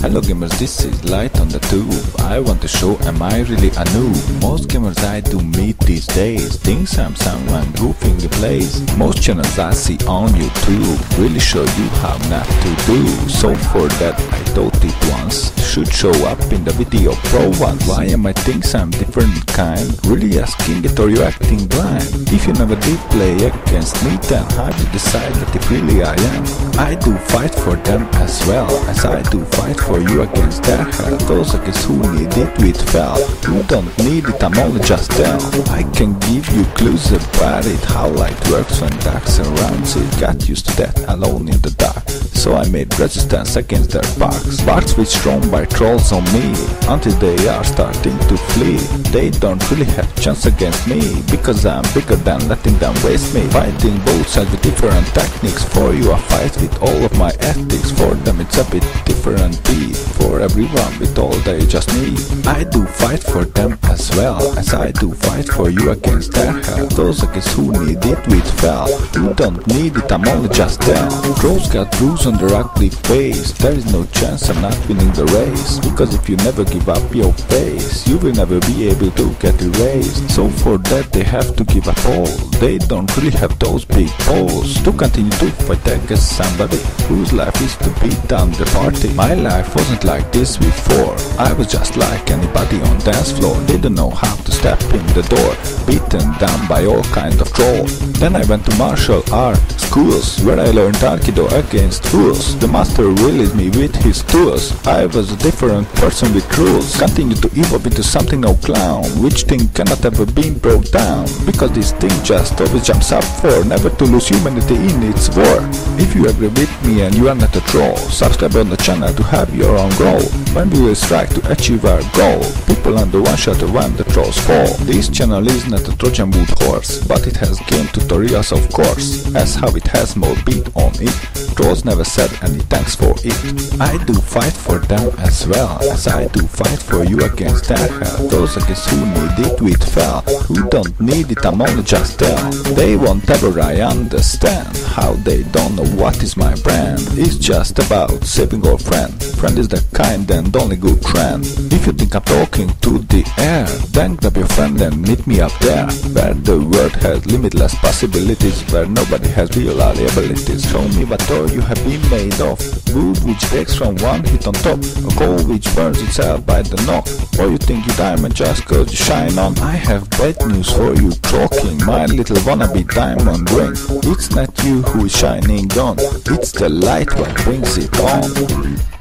Hello gamers, this is Light on the Tube. I want to show am I really a noob? Most gamers I do meet these days thinks I'm someone goofing the place. Most channels I see on YouTube really show you how not to do. So for that I thought it once should show up in the video pro one. Why am I thinks I'm different kind? Really asking it or you acting blind? If you never did play against me then how do you decide that if really I am? I do fight for them as well as I do fight for you against their hell. Those against who need it with fell. You don't need it, I'm only just tell. I can give you clues about it, how light works when dark surrounds it. Got used to that alone in the dark. So I made resistance against their bugs. Bugs which thrown by trolls on me until they are starting to flee. They don't really have chance against me because I'm bigger than letting them waste me. Fighting both sides with different techniques. For you I fight with all of my ethics. For them it's a bit different beat. For everyone with all they just need. I do fight for them as well as I do fight for you against their hell. Those against who need it with fell. You don't need it, I'm only just them. Trolls got rules on their ugly face. There is no chance I'm not winning the race. Because if you never give up your pace you will never be able to get erased. So for that they have to give up all. They don't really have those big balls to continue to fight against somebody whose life is to beat down the party. My life wasn't like this before. I was just like anybody on dance floor. Didn't know how to step in the door. Beaten down by all kind of troll Then I went to martial art schools where I learned Aikido against fools. The master released me with his tools. I was a different person with rules. Continued to evolve into something no clown. Which thing cannot ever be broke down. Because this thing just always jumps up for never to lose humanity in its war. If you agree with me and you are not a troll, subscribe on the channel to have your own grow. When we will strike to achieve our goal, people under one shot when the trolls fall. This channel is not a Trojan horse, but it has game tutorials of course, as how it has more beat on it. Trolls never said any thanks for it. I do fight for them as well as I do fight for you against their hell. Those against who need it with fell, who don't need it I'm only just tell. They won't ever I understand how they don't know what is my brand. It's just about saving our friend. Friend is the kind and only good friend. If you think I'm talking to the air, then grab your friend and meet me up there. Where the world has limitless possibilities, where nobody has real abilities. Show me what all you have been made of. Wood which breaks from one hit on top, a coal which burns itself by the knock. Or you think you diamond just cause you shine on. I have bad news for you, talking my little wannabe diamond ring. It's not you who is shining on, it's the light what brings it on.